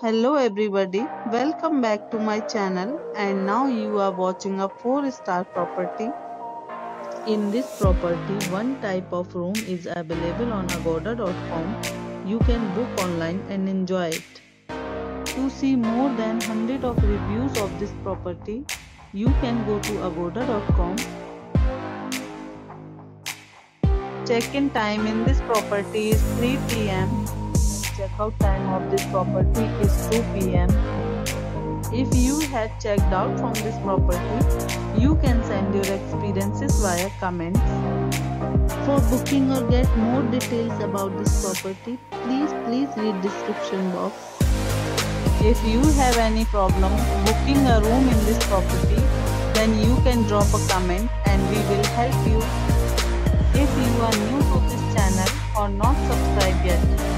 Hello everybody, welcome back to my channel and now you are watching a 4 star property. In this property, one type of room is available on agoda.com. You can book online and enjoy it. To see more than 100 of reviews of this property, you can go to agoda.com. Check-in time in this property is 3 pm checkout time of this property is 2 pm. If you had checked out from this property, you can send your experiences via comments. For booking or get more details about this property, please please read description box. If you have any problem booking a room in this property, then you can drop a comment and we will help you. If you are new to this channel or not subscribed yet,